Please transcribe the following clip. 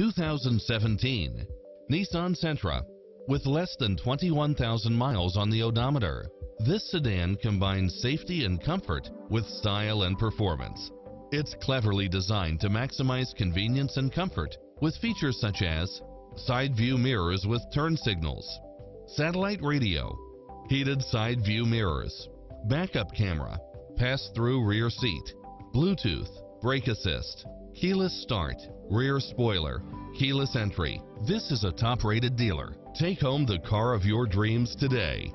2017 Nissan Sentra with less than 21,000 miles on the odometer. This sedan combines safety and comfort with style and performance. It's cleverly designed to maximize convenience and comfort with features such as side view mirrors with turn signals, satellite radio, heated side view mirrors, backup camera, pass-through rear seat, Bluetooth, brake assist, keyless start, rear spoiler, keyless entry. This is a top-rated dealer. Take home the car of your dreams today.